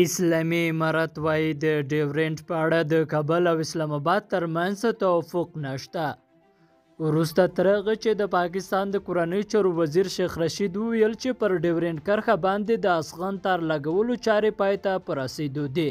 اسلامي امارت وایي د ډیورنډ په اړه د کابل او اسلام آباد ترمنځ توافق نشته وروسته تر هغه چې د پاکستان د کورنۍ چارو وزیر شیخ رشید وویل چې پر ډیورنډ کرښه باندې د افغان تار لګولو چارې پای ته په رسیدو دي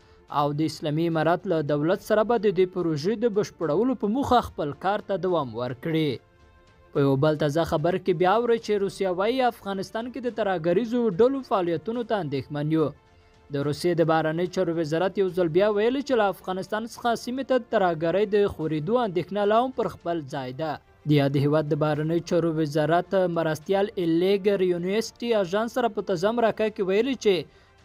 او د اسلامي امارت له دولت سره به د دې پروژې د بشپړولو په موخه خپل کار ته دوام ورکړي په یو بل تازه خبر کې بیا ورې چې روسیا وایي افغانستان کې د ترهګریزو ډلو فعالیتونو ته اندېښمن یو د روسیې د بهرنۍ چارو وزارت یو ځل بیا ویلي چې له افغانستان څخه سیمې ته د ترهګرۍ د خورېدو اندېښنه لا هم پر خپل ځای ده د یاد هیواد د بهرنۍ چارو وزارت مرستیال الیګ ریونیسټي اژانس سره په تازه مرکه کې ویلي چې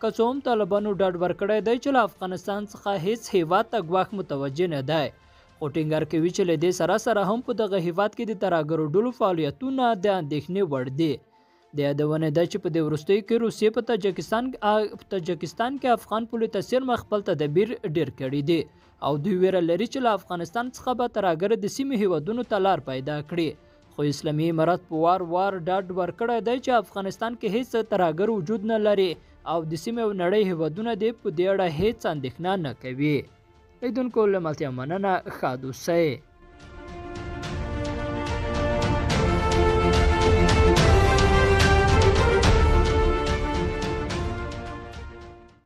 که څه هم طالبانو ډاډ ورکړی دی چې له افغانستان څخه هیڅ هیواد ته ګواښ متوجه نه دی خو ټینګار کوي چې له دې سره سره هم په دغه هیواد کې د ترهګرو ډلو فعالیتونه د اندېښنې وړ دي د یادونې ده چې په دې وروستیو کې روسیې په تاجکستان په تاجکستان کې افغان پولې ته څېرمه خپل تدابیر ډېر کړي دي او دوی ویره لري چې له افغانستان څخه به ترهګر د سیمې هیوادونو ته لار پیدا کړي خو اسلامي امارت په وار وار ډاډ ورکړی دی چې افغانستان کې هیڅ ترهګر وجود نه لري او د سیمې او نړۍ هیوادونه دې په دې اړه هیڅ اندېښنه نه کوي لیدونکو له ملتیا مننه ښاد اوسئ